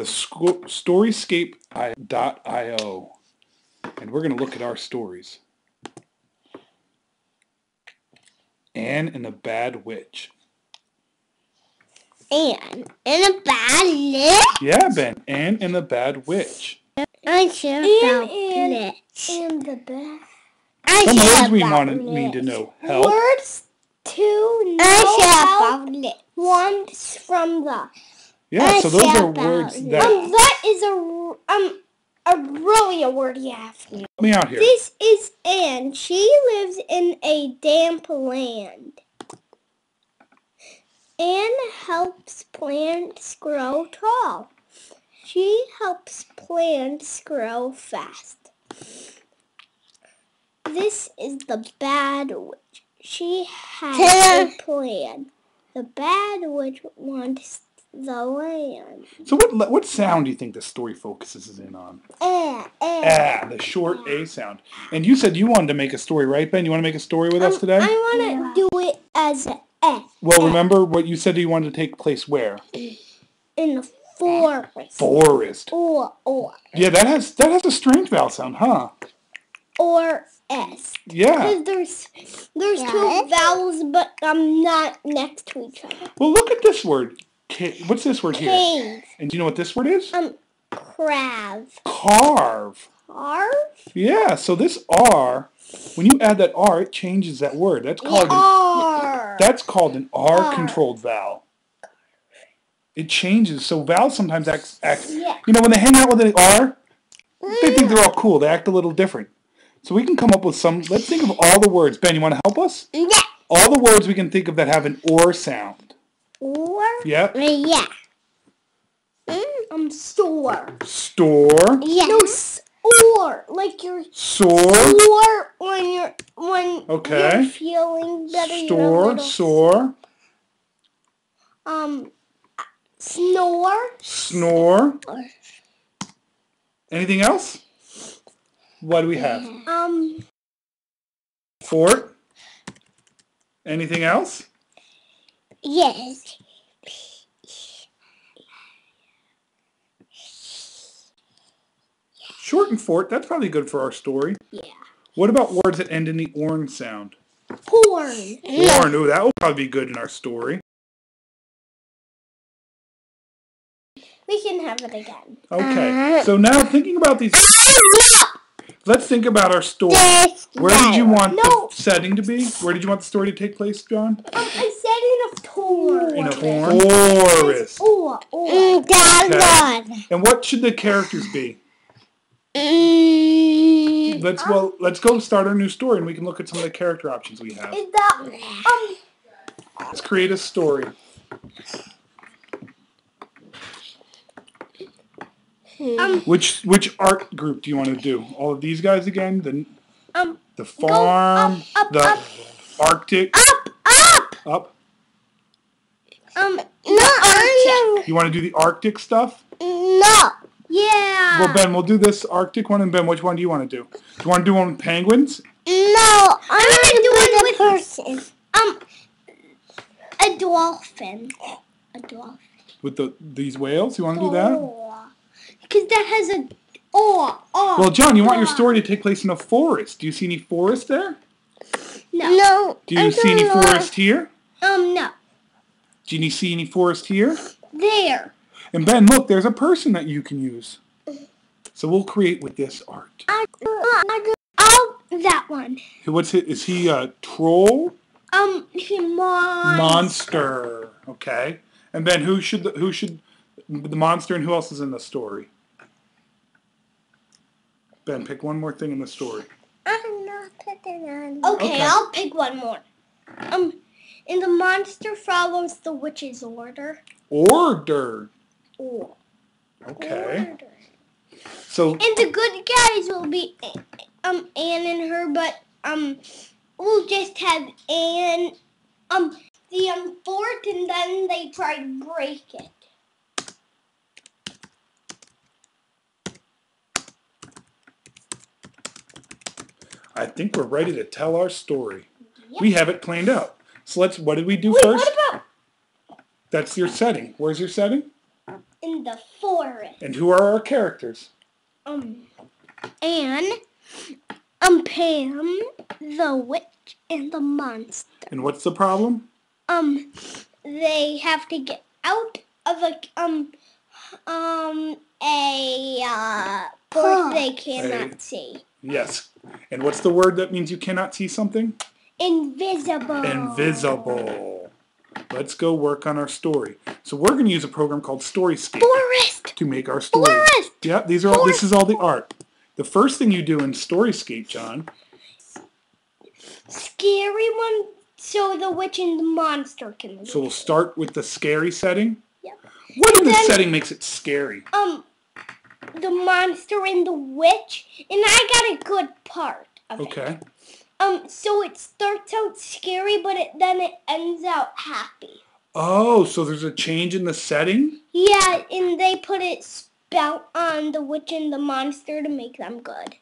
the sco- storyscape.io. And we're going to look at our stories. Anne and the Bad Witch. Anne And in a bad lit. Yeah, Ben. Anne and the Bad Witch. I care And- about and- lit. And the best. I Some words we wanted need to know. Help. Words to know I care how about lit. ones from the. Yeah, so those are words it. that Um, that is a r- um a really a word you have to help me out here. This is Anne. She lives in a damp land. Anne helps plants grow tall. She helps plants grow fast. This is the bad witch. She has a plan. The bad witch wants the land. So what what sound do you think the story focuses in on? Eh, eh. Ah, the short A sound. And you said you wanted to make a story, right, Ben? You want to make a story with us Um, today? I want to do it as a eh Well, remember what you said you wanted to take place where? in the forest. Forest. Or or Yeah, that has that has a strange vowel sound, huh? or s. Yeah. Because there's there's Yeah. two vowels, but um not next to each other. Well, look at this word. What's this word here? Cave. And do you know what this word is? Um, crab. Carve. Carve. Yeah. So this R, when you add that R, it changes that word. That's called an, R. that's called an R R. controlled vowel. It changes. So vowels sometimes act, act Yeah. you know when they hang out with an R, they think they're all cool. They act a little different. So we can come up with some. Let's think of all the words. Ben, you want to help us? Yeah. All the words we can think of that have an or sound. Or Yeah. Yeah. um store. Store. Yeah. No, s- or like you're Sore. or when you're when Okay. you're feeling better. you're Store. Sore. Um, snore. Snore. Anything else? What do we have? Um, Fort. Anything else? Yes. Short and fort. That's probably good for our story. yeah. What about words that end in the orn sound? Porn. Orn. Ooh, that will probably be good in our story. We can have it again. Okay. Uh. So now thinking about these, let's think about our story. Yes. Where did you want No. the setting to be? Where did you want the story to take place, John? Um, I said in a torn. In a forest. Or, or. Mm, that Okay. And what should the characters be? Mm, Let's well, let's go start our new story, and we can look at some of the character options we have. Is that um? Let's create a story. Um, Which which art group do you want to do? All of these guys again? The um, the farm, up, up, the up. Arctic, up, up. up. Um, no, I'm You want to do the Arctic stuff? no. yeah. Well, Ben, we'll do this Arctic one, and Ben, which one do you want to do? Do you want to do one with penguins? No, I'm gonna gonna do do it the with- person. Um, a dolphin. A dolphin. With the these whales? You want to do that? Because that has a oh oh. Well, John, you want your story to take place in a forest. Do you see any forest there? no. No. Do you I see any don't know. forest here? Um, no. Do you see any forest here? There. And Ben, look, there's a person that you can use. So we'll create with this art. I, I, oh, that one. What's it? Is he a troll? Um, mon- Monster. Okay. And Ben, who should the, who should the monster and who else is in the story? Ben, pick one more thing in the story. I'm not picking on. Okay, Okay. I'll pick one more. Um, and the monster follows the witch's order. Order. Or, Okay. order. So And the good guys will be um Anne and her, but um we'll just have Anne um the um fort, and then they try to break it. I think we're ready to tell our story. Yep. We have it planned out. So let's. What did we do Wait, first? what about That's your setting. Where's your setting? in the forest. And who are our characters? Um, Anne, um, Pam, the witch, and the monster. And what's the problem? Um, they have to get out of a um um a uh, forest they cannot Hey. see. Yes. And what's the word that means you cannot see something? Invisible. Invisible. Let's go work on our story. So we're going to use a program called Storyscape Forest. to make our story. Forest. Yeah, these are all, this is all the art. The first thing you do in Storyscape, John, Scary one, so the witch and the monster can. So we'll start with the scary setting. Yeah. What in the setting makes it scary? um, the monster and the witch, and I got a good part of it. Okay. Um, so it starts out scary, but it then it ends out happy. Oh, so there's a change in the setting? Yeah, and they put it spell on the witch and the monster to make them good.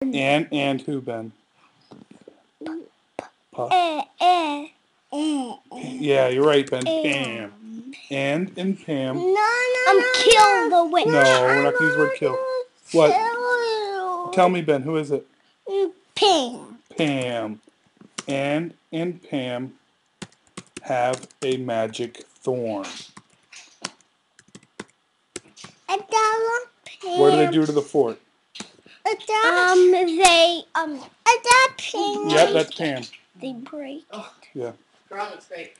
And and who, Ben? Pa. Eh, eh. Yeah, you're right, Ben. Pam. And and Pam. No, no, Um, no, kill the witch. No, we're not going to use the word kill. What? Kill Tell me, Ben, who is it? Pam. Pam. And and Pam have a magic thorn. Adela. Pam. What do they do to the fort? Adela. Um, they um Adela. Pam. Yep, that's Pam. they break. It. Yeah. Girl looks great.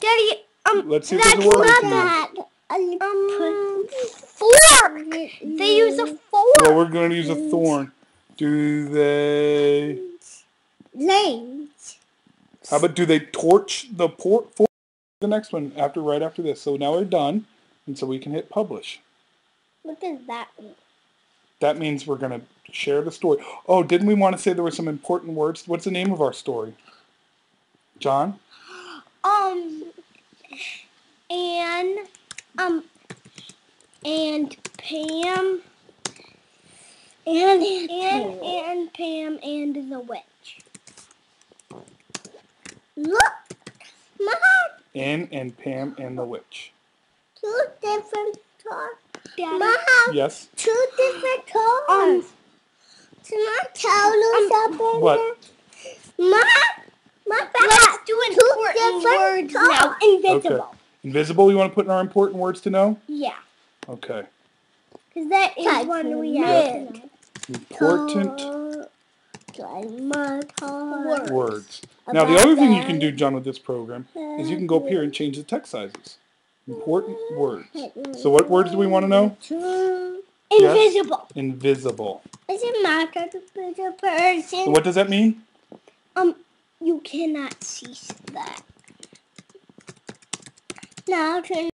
Daddy, um, Let's see that's there's a word we not can that. Um, Fork. They use a fork. Well, we're going to use a thorn. Do they... lanes. How about do they torch the port for the next one after right after this? So now we're done, and so we can hit publish. What does that mean? That means we're going to share the story. Oh, didn't we want to say there were some important words? What's the name of our story? John? Um, and um, and Pam, and and and Pam and the witch. Look. Mom. Anne and Pam and the Witch. Two different toys. Mom. Yes? Two different toys. Um, Can I tell you something? What? Mom. My let's do important different words now. toys. Invisible. Invisible, you want to put in our important words to know? Yeah, Okay. because that is Type one we in have. red. to know. Important Like my toy. words. Now, the other thing you can do, John, with this program is you can go up here and change the text sizes. Important words. So what words do we want to know? Two. Yes. Invisible. Invisible. Is it matter to be the So person? what does that mean? Um, you cannot see that. Now to